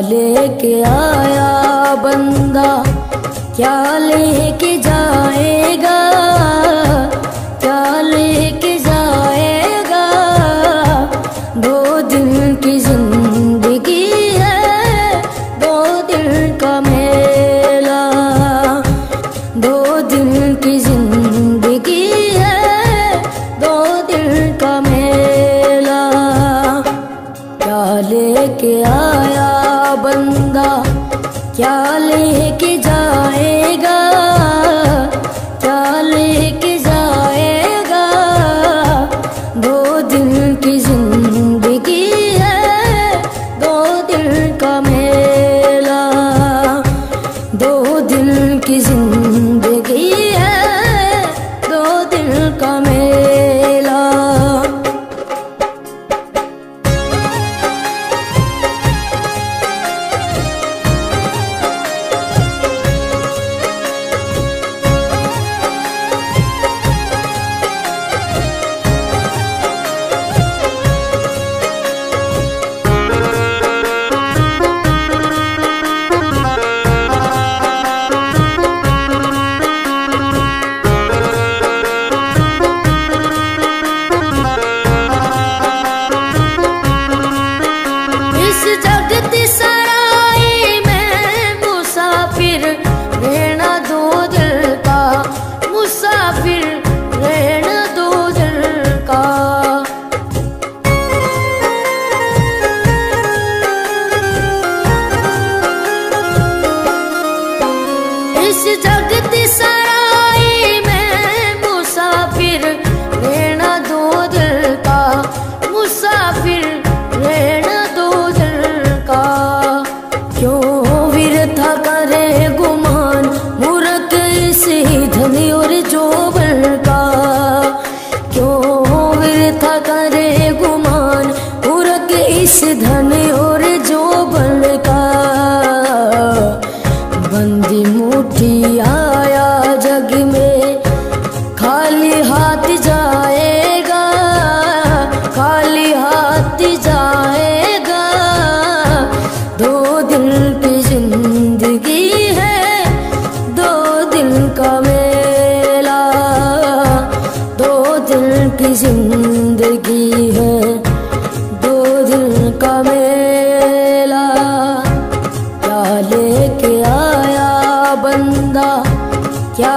लेके आया बंदा। क्या लेके जाएगा? क्या लेके जाएगा? दो दिन की ज़िंदगी है, दो दिन का मेला। दो दिन की ज़िंदगी है, दो दिन का मेला। क्या लेके बंदा क्या लेके जाएगा? क्या लेके जाएगा? दो दिन की ज़िंदगी है, दो दिन का मेला। दो दिन की ज़िंदगी है, दो दिन का मेला इस जगत सराय में मुसाफिर रहना दो मुसाफिर इस जगत सराय में मुसाफिर क्यों ज़िंदगी है दो दिल का मेला। क्या लेके आया बंदा? क्या